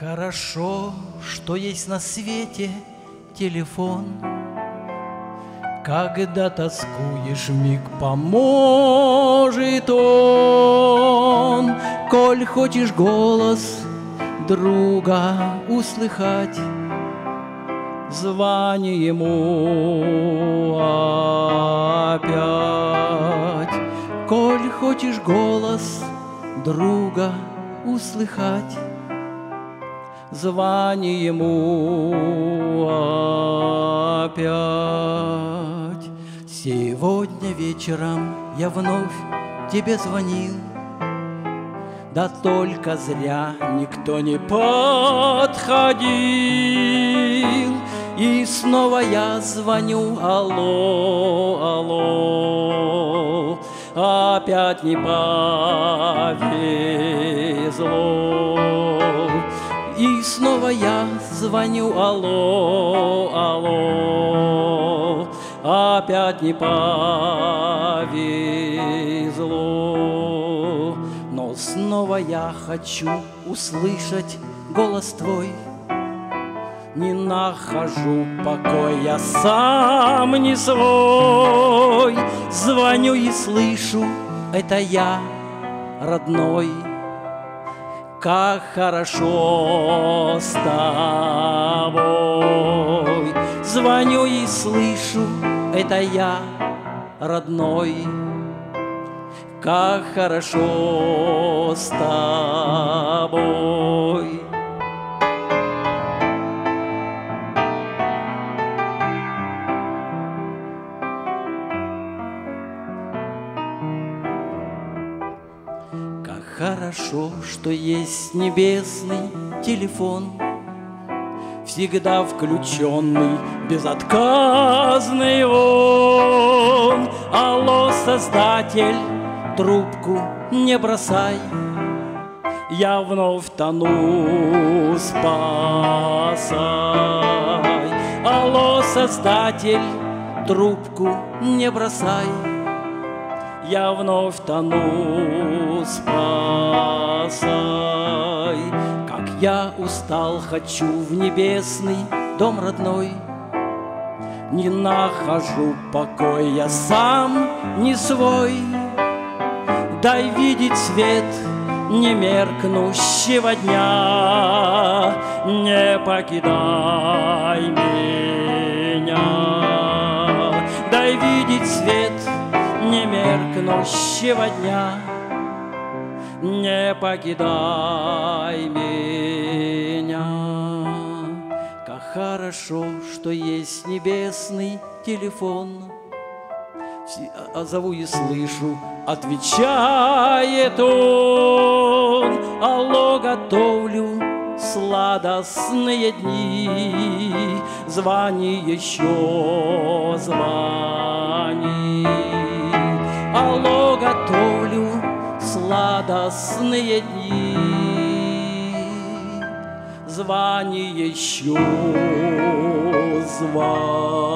хорошо, что есть на свете телефон. Когда тоскуешь, миг поможет он. Коль хочешь голос друга услыхать, Звони ему опять. Коль хочешь голос друга услыхать, Звони ему опять. Сегодня вечером я вновь тебе звонил, Да только зря никто не подходил. И снова я звоню, алло, алло, Опять не повезло. И снова я звоню, алло, алло, Опять не повезло. Но снова я хочу услышать голос твой, Не нахожу покоя, сам не свой. Звоню и слышу, это я, родной, как хорошо с тобой. Звоню и слышу, это я, родной, как хорошо с тобой. Хорошо, что есть небесный телефон, Всегда включенный, безотказный он. Алло, создатель, трубку не бросай, Я вновь тону, спасай. Алло, создатель, трубку не бросай, я вновь тону, спасай. Как я устал, хочу в небесный дом родной. Не нахожу покоя, сам не свой. Дай видеть свет немеркнущего дня, Не покидай меня. Дай видеть свет немеркнущего дня, Не покидай меня. Как хорошо, что есть небесный телефон. А- а Зову и слышу, отвечает он. Алло, готовлю сладостные дни. Звони еще, звони. Готовлю сладостные дни. Звони еще, звони.